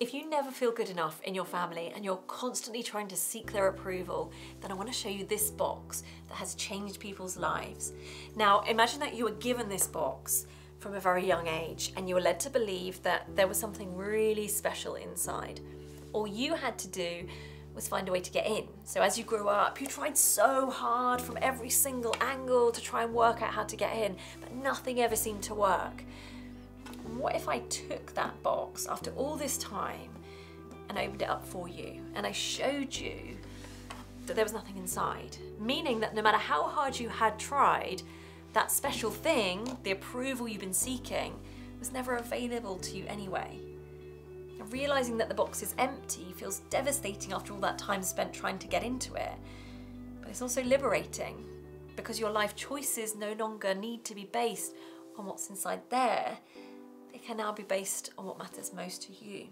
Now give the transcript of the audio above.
If you never feel good enough in your family and you're constantly trying to seek their approval, then I want to show you this box that has changed people's lives. Now, imagine that you were given this box from a very young age and you were led to believe that there was something really special inside. All you had to do was find a way to get in. So as you grew up, you tried so hard from every single angle to try and work out how to get in, but nothing ever seemed to work what if I took that box after all this time and opened it up for you and I showed you that there was nothing inside? Meaning that no matter how hard you had tried, that special thing, the approval you've been seeking, was never available to you anyway. And realizing that the box is empty feels devastating after all that time spent trying to get into it. But it's also liberating because your life choices no longer need to be based on what's inside there, they can now be based on what matters most to you.